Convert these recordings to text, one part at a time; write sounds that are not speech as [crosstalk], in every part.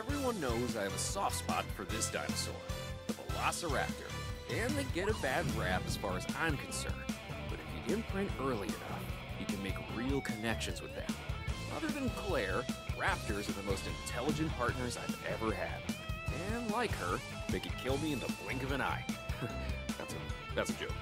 Everyone knows I have a soft spot for this dinosaur, the Velociraptor, and they get a bad rap as far as I'm concerned. But if you imprint early enough, you can make real connections with them. Other than Claire, raptors are the most intelligent partners I've ever had. And like her, they could kill me in the blink of an eye. [laughs] that's a that's a joke.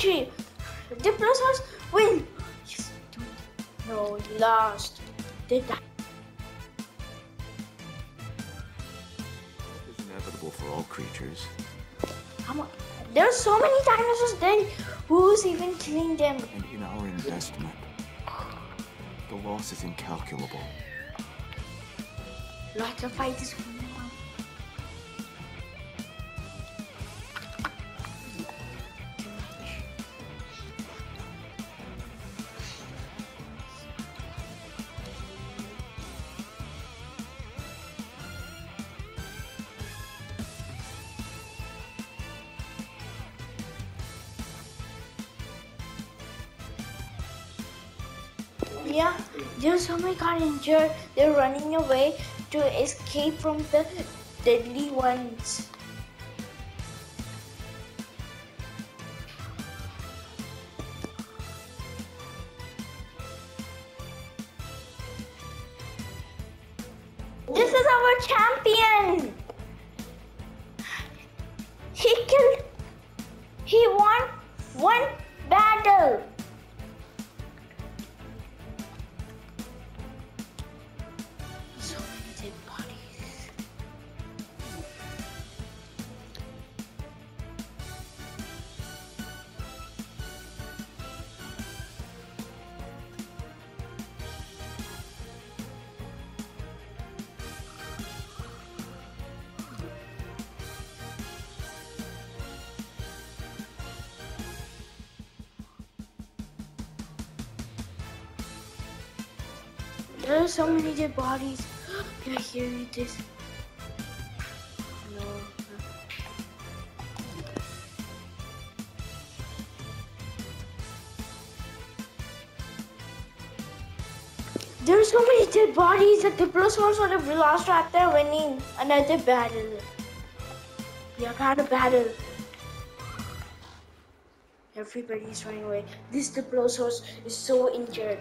Comanche! Diplosaurs win! Yes, do it. No, he lost. Did that. It's inevitable for all creatures. Come on. There's so many dinosaurs then. Who's even killing them? And in our investment, the loss is incalculable. Like a fight is Yeah, there's somebody got injured. They're running away to escape from the deadly ones. This is our champion. He killed. He won one battle. There are so many dead bodies. [gasps] Can I hear this? No. There are so many dead bodies that the Diplosaurus or the Velociraptor are winning another battle. We have a battle. Everybody's running away. This Diplosaurus is so injured.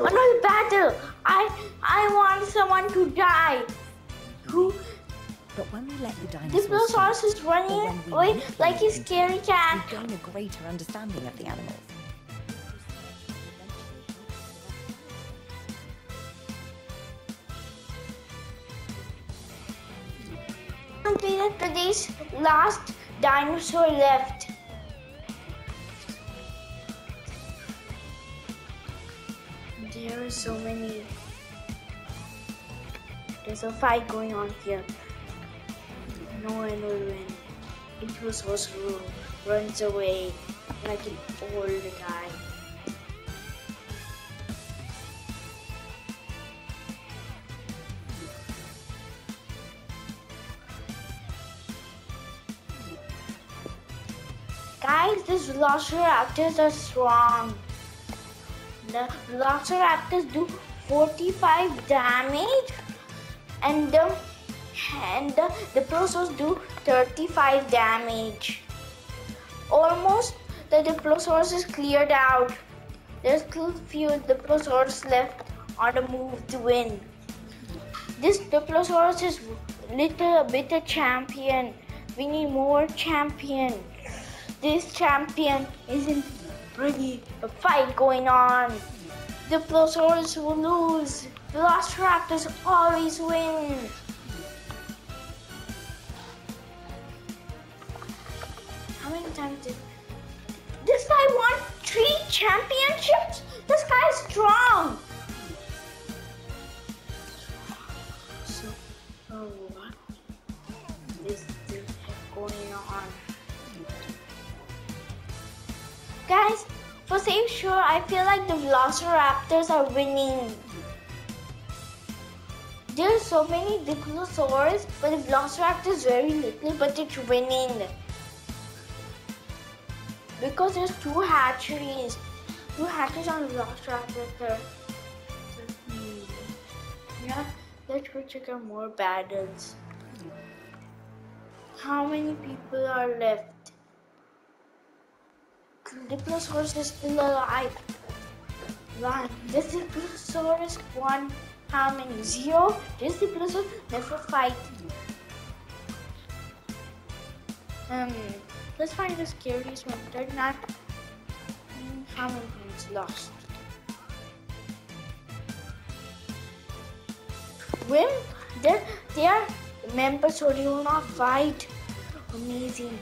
Another battle. I I want someone to die. Who? But when we let the dinosaurs Diplosaurus is or when running away like a scary cat. we gain a greater understanding of the animals. Completed today's last dinosaur left. There are so many. There's a fight going on here. No one will win. Diplosaurus ru- runs away like an old guy. Guys, these velociraptors are strong. The velociraptors do 45 damage and the and the Diplosaurs do 35 damage. Almost the Diplosaurus is cleared out. There's still few Diplosaurus left on the move to win. This Diplosaurus is little bit a champion. We need more champion. This champion isn't really a fight going on. Diplosaurus will lose. The velociraptors always win. How many times did this guy won three championships? This guy's strong. For sure, I feel like the Velociraptors are winning. There's so many Diplosaurs, but the Velociraptor is very little, but it's winning. Because there's two hatcheries. Two hatcheries on the Velociraptor. Yeah, let's go check out more battles. How many people are left? Diplosaurus is still alive. One. This Diplosaurus won How many? Zero? The Blizzard never fight. Um, let's find the scariest one. They're not. How many lost? When they're they are members, so they will not fight. Amazing.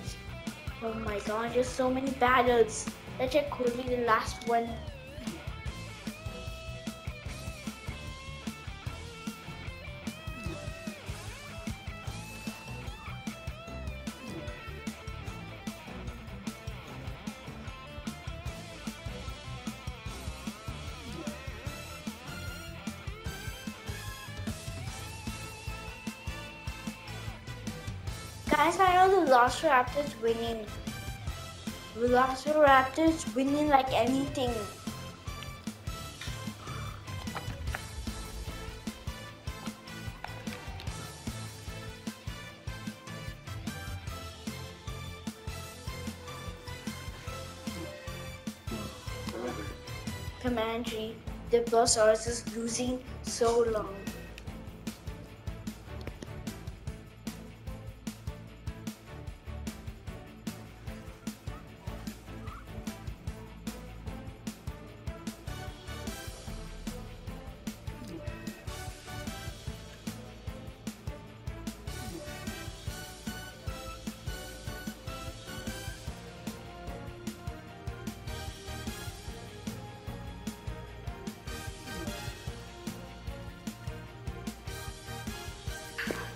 Oh my god, there's so many battles. Let's check quickly the last one. Guys, I know the Velociraptor's winning. Velociraptor's winning like anything. Commandery, the Diplosaurus is losing so long.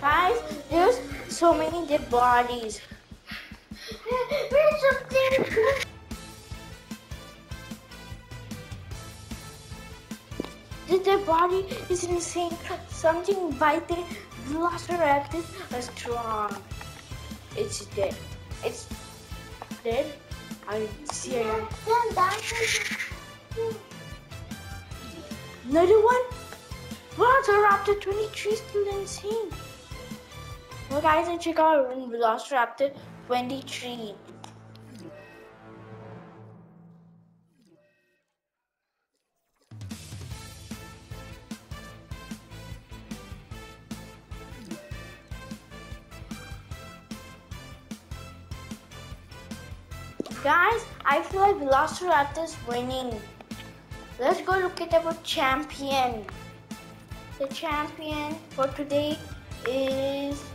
Guys, there's so many dead bodies. Where's something? The dead body is insane. Something biting Velociraptor is strong. It's dead. It's dead. I see it. Another one? Velociraptor 23 is still insane. Well, guys, and check out Velociraptor 23. Guys, I feel like Velociraptor is winning. Let's go look at our champion. The champion for today is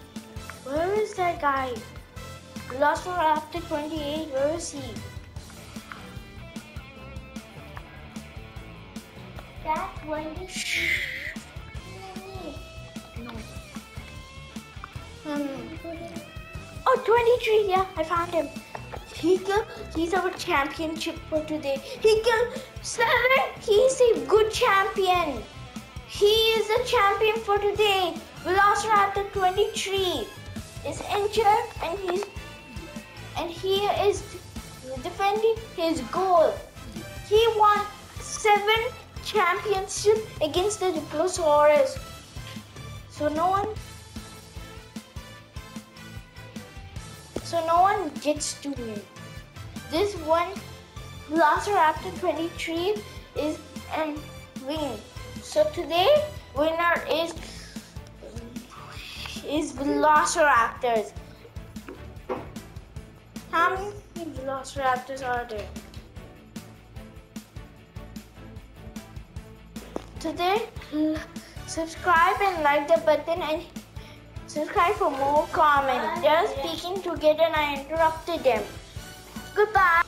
where is that guy? Velociraptor 28. Where is he? That 20. No. Um. Oh, 23. Yeah, I found him. He killed, he's our championship for today. He killed seven. He's a good champion. He is the champion for today. Velociraptor 23 is injured and he's and he is defending his goal. He won seven championships against the Diplosaurus. So no one so no one gets to win. This one Velociraptor 23 is and win. So today winner is is Velociraptors. How many Velociraptors are there? Today, subscribe and like the button and subscribe for more comments. They're speaking together and I interrupted them. Goodbye.